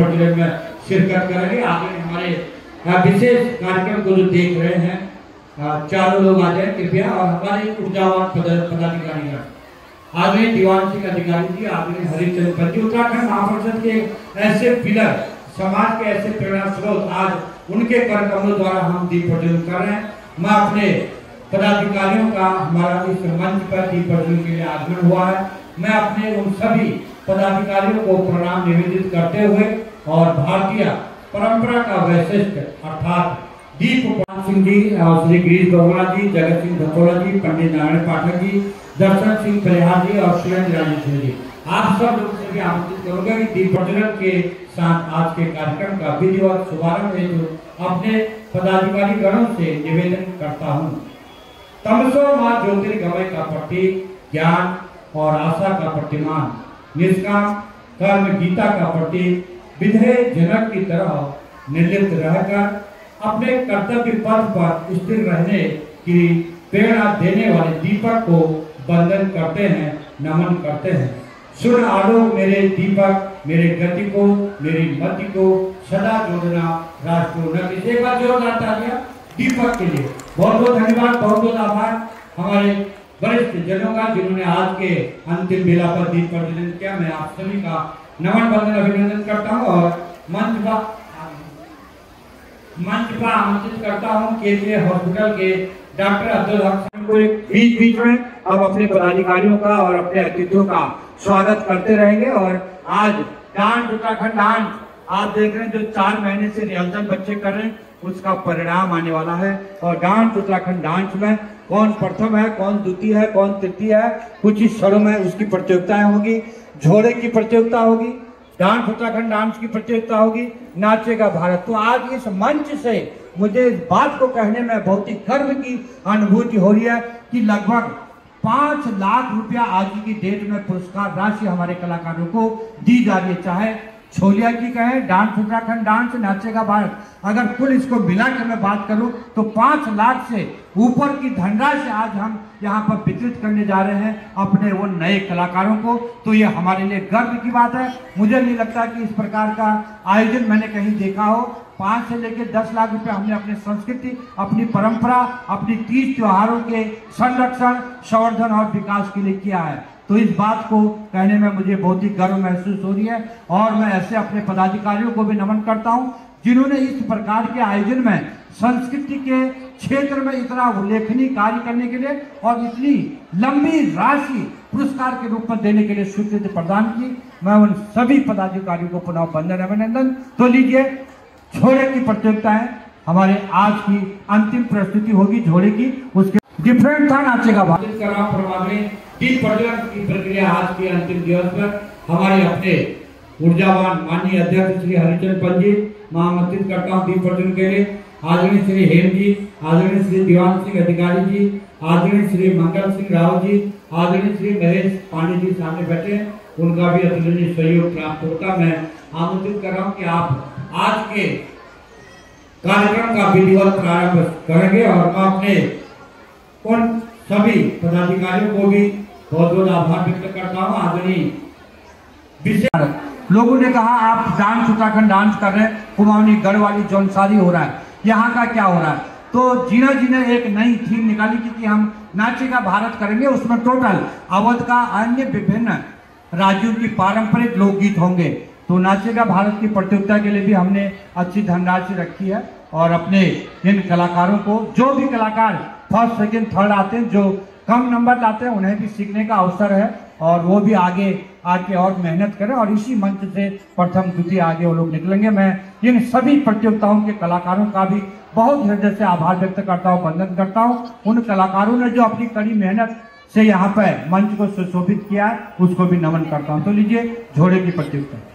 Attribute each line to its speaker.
Speaker 1: में शिरकत करेंगे। आगे हमारे विशेष कार्यक्रम को जो देख रहे हैं चारों लोग आ जाए, कृपया, और हमारे ऊर्जावान पद- पदाधिकारी हैं आदरणीय दीवान सिंह अधिकारी जी आदरणीय हरिचंद्र पंजी उत्तराखंड महापरिषद के ऐसे पिलर समाज के ऐसे प्रेरणा स्रोत आज उनके कर कमलों द्वारा हम दीप प्रज्वलन कर रहे हैं। मैं अपने पदाधिकारियों का हमारा इस मंच पर दीप प्रज्वलन के लिए आगमन हुआ है। मैं अपने उन सभी पदाधिकारियों को प्रणाम निवेदित करते हुए और भारतीय परंपरा का वैशिष्ट अर्थात दीप उपाल सिंह जी और श्री गिरीश बहुगुणा जी, जगत सिंह धतोड़ा जी, पंडित नारायण पाठक जी, दर्शन सिंह परिहार जी और सुरेंद्र राजेश्वर जी। आप सब लोग से भी आमंत्रित करूँगा कि दीप प्रज्वलन के साथ आज के कार्यक्रम का विधिवत शुभारंभ हेतु अपने पदाधिकारी गणों से निवेदन करता हूँ। तमसो माँ ज्योतिर्गमय का प्रतीक, ज्ञान और आशा का प्रतिमान। निष्काम कर्म गीता का प्रतीक विधेय जनक की तरह निर्लिप्त रहकर अपने कर्तव्य पथ पर स्थिर रहने की प्रेरणा देने वाले दीपक को वंदन करते हैं, नमन करते हैं। सुन आलोक मेरे दीपक, मेरे गति को, मेरी मति को, सदा जोड़ना राष्ट्र न किसी बार जोरदार तालियाँ दीपक के लिए। बहुत बहुत धन्यवाद, बहुत बहुत आभार। हमारे वरिष्ठ जनों का, जिन्होंने आज के अंतिम बेला पर दीप प्रज्वलन किया, मैं आप सभी का नमन बंदन अभिनंदन करता हूँ और मंच पर मंच पर आमंत्रित करता हूँ केंद्रीय हॉस्पिटल के डॉक्टर अब्दुल हक को एक बीच बीच में। अब अपने पदाधिकारियों का और अपने अतिथियों का स्वागत करते रहेंगे और आज डांस उत्तराखंड डांस आप देख रहे हैं, जो चार महीने से रिहर्सल बच्चे कर रहे हैं उसका परिणाम आने वाला है। और डांस उत्तराखंड डांस में कौन प्रथम है, कौन द्वितीय है, कौन तृतीय है, कुछ ही क्षणों में उसकी प्रतियोगिताएँ होगी झोड़े की प्रतियोगिता होगी डांस उत्तराखंड डांस की प्रतियोगिता होगी, नाचेगा भारत। तो आज इस मंच से मुझे इस बात को कहने में बहुत ही गर्व की अनुभूति हो रही है कि लगभग पाँच लाख रुपया आज की डेट में पुरस्कार राशि हमारे कलाकारों को दी जा रही है, चाहे छोलिया की कहें डांस, उत्तराखंड डांस, नाचेगा भारत। अगर कुल इसको मिला के मैं बात करूँ तो पाँच लाख से ऊपर की धनराशि आज हम यहाँ पर वितरित करने जा रहे हैं अपने वो नए कलाकारों को। तो ये हमारे लिए गर्व की बात है। मुझे नहीं लगता कि इस प्रकार का आयोजन मैंने कहीं देखा हो। पाँच से लेकर दस लाख रुपए हमने अपनी संस्कृति, अपनी परंपरा, अपनी तीज त्योहारों के संरक्षण, संवर्धन और विकास के लिए किया है। तो इस बात को कहने में मुझे बहुत ही गर्व महसूस हो रही है और मैं ऐसे अपने पदाधिकारियों को भी नमन करता हूँ, जिन्होंने इस प्रकार के आयोजन में संस्कृति के क्षेत्र में इतना उल्लेखनीय कार्य करने के लिए और इतनी लंबी राशि पुरस्कार के रूप में देने के लिए स्वीकृति प्रदान की। मैं उन सभी पदाधिकारियों को पुनः वंदन अभिनंदन। तो लीजिए झोड़े की प्रतियोगिता है हमारे आज की अंतिम प्रस्तुति होगी झोड़े की। उसके डिफरेंट था नाचेगा बात रहा प्रज्वलन की प्रक्रिया आज के अंतिम दिवस पर हमारे अपने ऊर्जावान माननीय अध्यक्ष श्री हरिचंद पंडित मैं आमंत्रित करता हूँ दीप प्रज्वलन के लिए, आदरणीय श्री हेम जी, आदरणीय श्री दीवान सिंह अधिकारी जी, आदरणीय श्री मंगल सिंह राव जी, आदरणीय श्री महेश पांडे जी सामने बैठे उनका भी अतुलनीय सहयोग प्राप्त होता मैं आमंत्रित कर रहा हूँ कि आप आज के कार्यक्रम का विधिवत प्रारंभ करेंगे और मैं अपने उन सभी पदाधिकारियों को भी बहुत बहुत आभार व्यक्त करता हूँ। आदरणीय लोगों ने कहा, आप डांस उत्तराखंड डांस कर रहे हैं, कुमाऊनी गढ़ वाली जौनसारी हो रहा है। यहाँ का क्या हो रहा है? तो जीना जी ने एक नई थीम निकाली थी कि हम नाचेगा भारत करेंगे। उसमें टोटल अवध का अन्य विभिन्न राज्यों की पारंपरिक लोकगीत होंगे। तो नाचेगा भारत की प्रतियोगिता के लिए भी हमने अच्छी धनराशि रखी है और अपने इन कलाकारों को, जो भी कलाकार फ़र्स्ट, सेकेंड, थर्ड आते हैं, जो कम नंबर लाते हैं, उन्हें भी सीखने का अवसर है और वो भी आगे आके और मेहनत करें और इसी मंच से प्रथम द्वितीय आगे वो लोग निकलेंगे। मैं इन सभी प्रतियोगिताओं के कलाकारों का भी बहुत हृदय से आभार व्यक्त करता हूँ, वंदन करता हूँ। उन कलाकारों ने जो अपनी कड़ी मेहनत से यहाँ पर मंच को सुशोभित किया है, उसको भी नमन करता हूँ। तो लीजिए झोड़े की प्रतियोगिता।